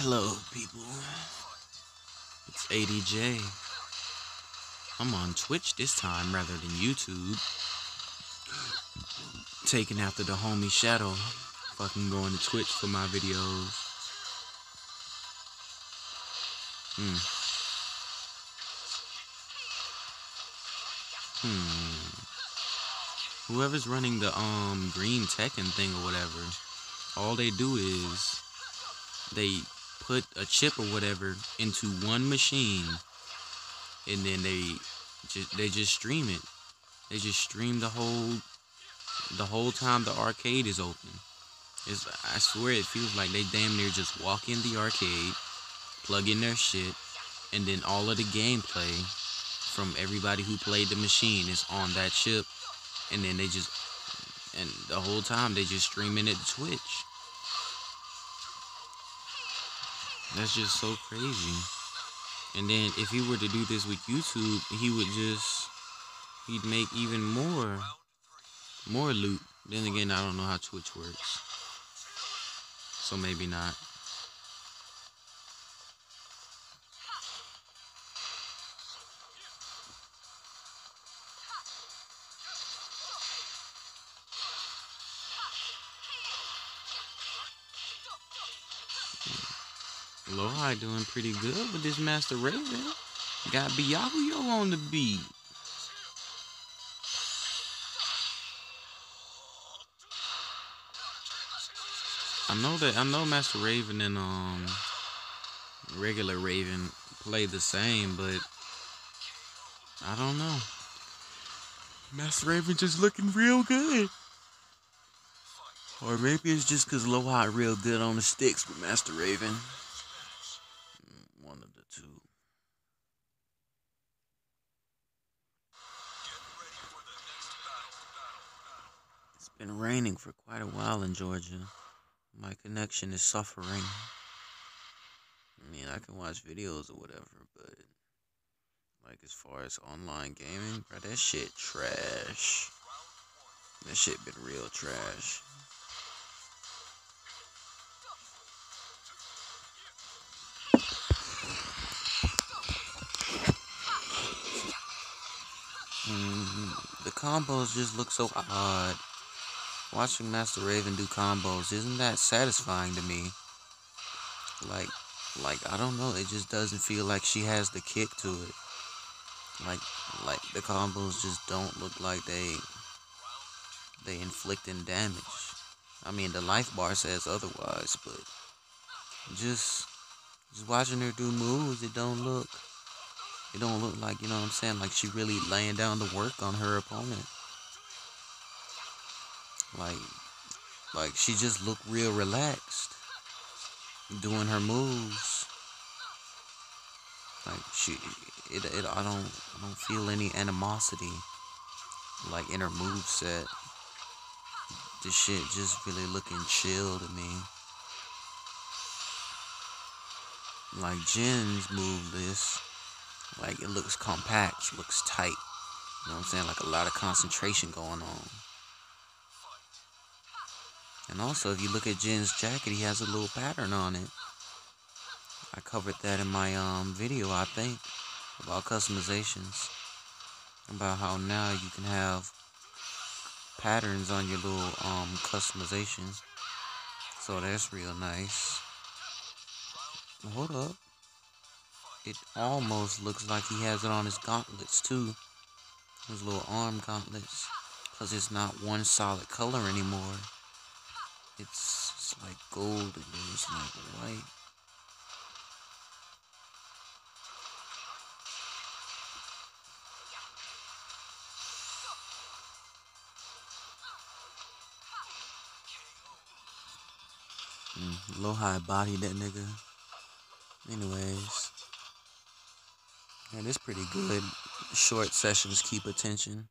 Hello, people. It's ADJ. I'm on Twitch this time rather than YouTube. Taking after the homie Shadow. Fucking going to Twitch for my videos. Hmm. Hmm. Whoever's running the um green Tekken thing or whatever, all they do is they put a chip or whatever into one machine and then they just they just stream it. They just stream the whole the whole time the arcade is open. It's, I swear it feels like they damn near just walk in the arcade, plug in their shit, and then all of the gameplay from everybody who played the machine is on that chip, and then they just and the whole time they just streaming it to Twitch. That's just so crazy. And then if he were to do this with YouTube, he would just he'd make even more more loot. Then again, I don't know how Twitch works. So maybe not. Lowhigh doing pretty good with this Master Raven. Got Byakuyo on the beat. I know that I know Master Raven and um regular Raven play the same, but I don't know. Master Raven just looking real good. Or maybe it's just because Lowhigh real good on the sticks with Master Raven. Been raining for quite a while in Georgia. My connection is suffering. I mean, I can watch videos or whatever, but like as far as online gaming, bro, that shit trash. That shit been real trash. Mm, the combos just look so odd. Watching Master Raven do combos isn't that satisfying to me. Like, like I don't know. It just doesn't feel like she has the kick to it. Like, like the combos just don't look like they they inflicting damage. I mean, the life bar says otherwise, but just just watching her do moves, it don't look it don't look like, you know what I'm saying, like she really laying down the work on her opponent. Like like she just looked real relaxed doing her moves. Like she it, it I don't I don't feel any animosity like in her move set. This shit just really looking chill to me. Like Jin's move list like it looks compact, looks tight. You know what I'm saying? Like a lot of concentration going on. And also, if you look at Jin's jacket, he has a little pattern on it. I covered that in my um video, I think, about customizations. About how now you can have patterns on your little um customization. So that's real nice. Hold up. It almost looks like he has it on his gauntlets too. His little arm gauntlets. Because it's not one solid color anymore. It's, it's like gold and then it's like white. Mm, Lowhigh body that nigga. Anyways. And it's pretty good. Short sessions keep attention.